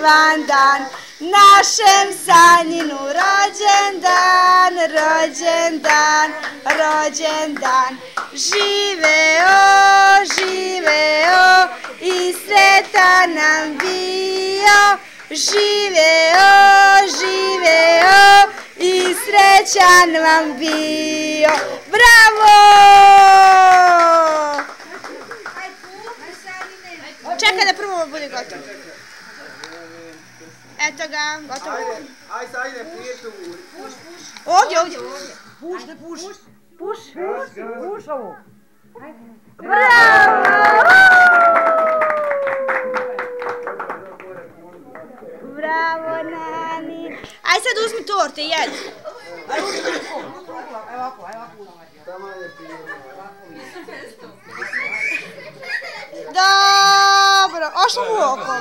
rođendan, našem sanjinu rođendan, rođendan, rođendan. Živeo, živeo i sretan nam bio, živeo, živeo i srećan vam bio. Bravo! Čekaj da prvo bude gotovo. Eto ga, gotovo. Ajde, ajde, prijetu. Ovdje, ovdje. Puš, ne puš. Puš, puš, puš ovo. Bravo! Bravo, Nani. Aj sad uzmi torte, jedi. Evo ovako, evo ovako. Tamo je prijetu. Dobro, ošlo u oko.